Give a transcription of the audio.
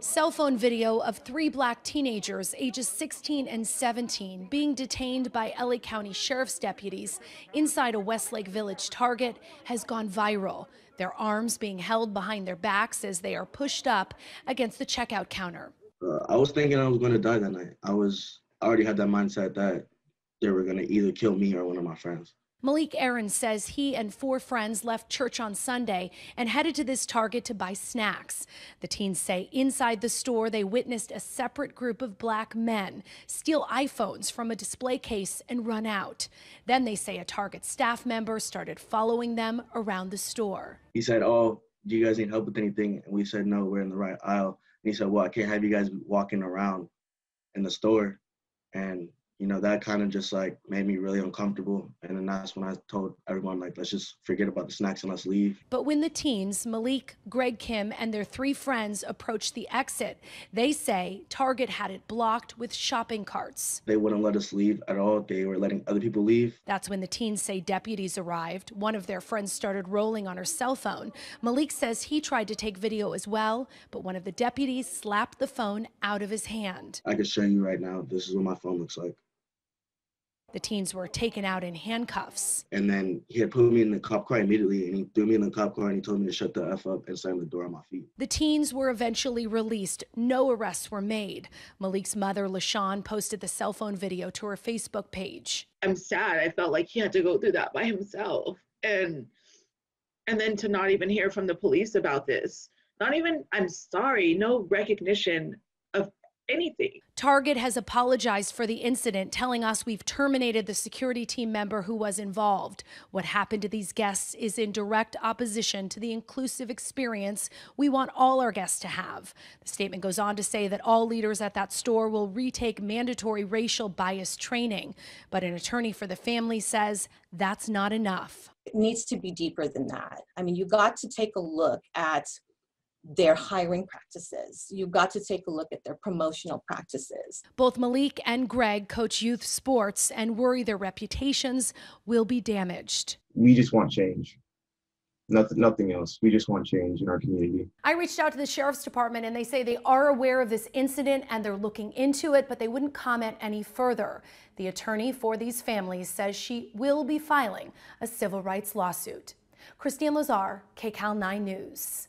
Cell phone video of three black teenagers, ages 16 and 17, being detained by LA County Sheriff's deputies inside a Westlake Village Target has gone viral. Their arms being held behind their backs as they are pushed up against the checkout counter. Uh, I was thinking I was going to die that night. I was I already had that mindset that they were going to either kill me or one of my friends. Malik Aaron says he and four friends left church on Sunday and headed to this Target to buy snacks. The teens say inside the store they witnessed a separate group of black men steal iPhones from a display case and run out. Then they say a Target staff member started following them around the store. He said, "Oh, do you guys need help with anything?" And we said, "No, we're in the right aisle." And he said, "Well, I can't have you guys walking around in the store." And you know that kind of just like made me really uncomfortable. And then that's when i told everyone like let's just forget about the snacks and let's leave. But when the teens malik greg kim and their three friends approached the exit they say target had it blocked with shopping carts. They wouldn't let us leave at all. They were letting other people leave. That's when the teens say deputies arrived. One of their friends started rolling on her cell phone. Malik says he tried to take video as well but one of the deputies slapped the phone out of his hand. I can show you right now this is what my phone looks like the teens were taken out in handcuffs. And then he had put me in the cop car immediately and he threw me in the cop car and he told me to shut the F up and slam the door on my feet. The teens were eventually released. No arrests were made. Malik's mother, LaShawn, posted the cell phone video to her Facebook page. I'm sad. I felt like he had to go through that by himself. And and then to not even hear from the police about this. Not even I'm sorry, no recognition anything. Target has apologized for the incident, telling us we've terminated the security team member who was involved. What happened to these guests is in direct opposition to the inclusive experience we want all our guests to have. The statement goes on to say that all leaders at that store will retake mandatory racial bias training. But an attorney for the family says that's not enough. It needs to be deeper than that. I mean, you got to take a look at their hiring practices. You've got to take a look at their promotional practices. Both Malik and Greg coach youth sports and worry their reputations will be damaged. We just want change. Nothing, nothing else. We just want change in our community. I reached out to the sheriff's department and they say they are aware of this incident and they're looking into it, but they wouldn't comment any further. The attorney for these families says she will be filing a civil rights lawsuit. Kristine Lazar, KCAL 9 News.